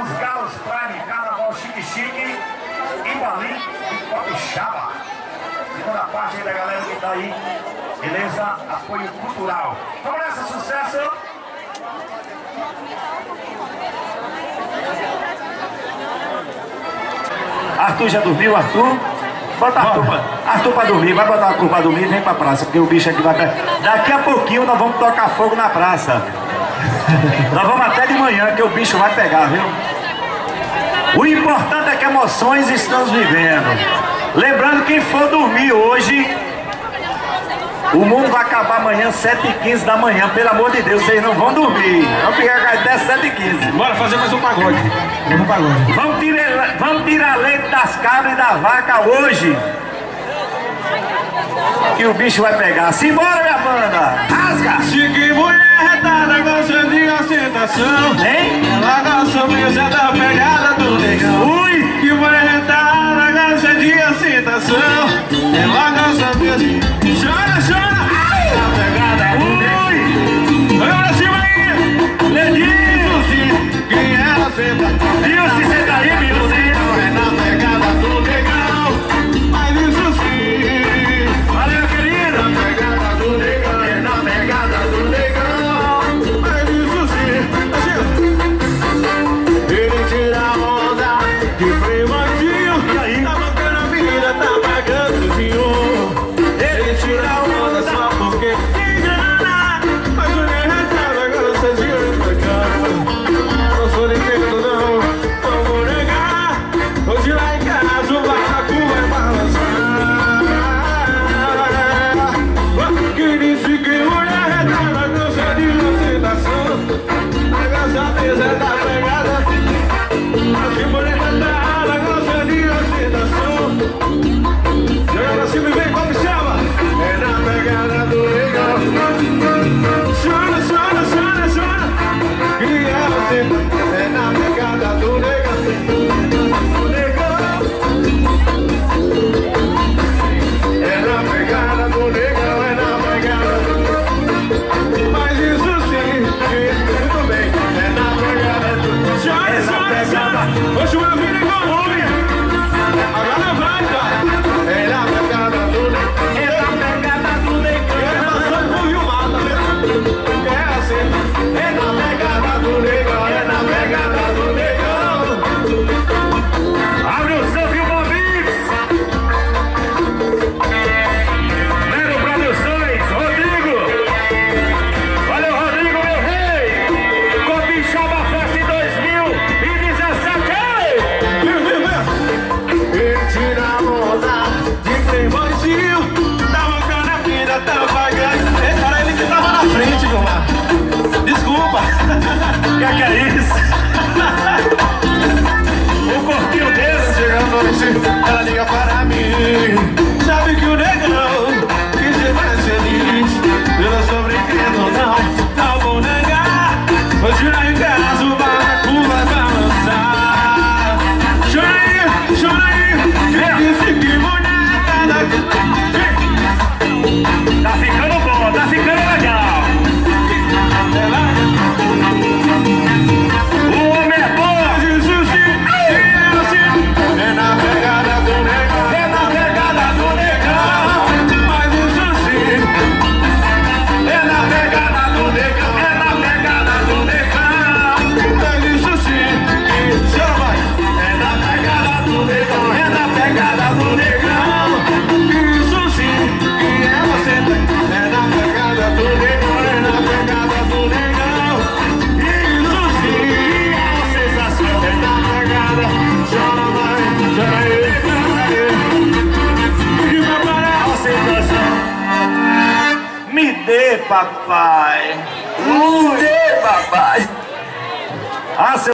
os carros Prime Carnaval Chique Chique e Balim e Copixaba. Segunda parte aí da galera que tá aí, beleza? Apoio cultural. Vamos nessa, sucesso! Arthur já dormiu, Arthur? Bota Arthur, pra, Arthur pra dormir, vai botar a curva pra dormir e vem pra praça, porque o bicho aqui vai... Daqui a pouquinho nós vamos tocar fogo na praça. Nós vamos até de manhã que o bicho vai pegar, viu? O importante é que emoções estamos vivendo. Lembrando, quem for dormir hoje, o mundo vai acabar amanhã, 7h15 da manhã. Pelo amor de Deus, vocês não vão dormir. Vamos ficar até 7h15. Bora fazer mais um pagode. Um pagode. Vamos tirar, vamos tirar leite das cabras e da vaca hoje. Que o bicho vai pegar. Simbora, minha banda! Rasga! Chique! arretada com seu de ostentação Hein? Ela gosta mesmo da pegada do negão. Ui, que mulher arretada com seu de ostentação Ela gosta mesmo pegada. Hoje o amigo Mudê, papai! Mudê, papai! Ah, seu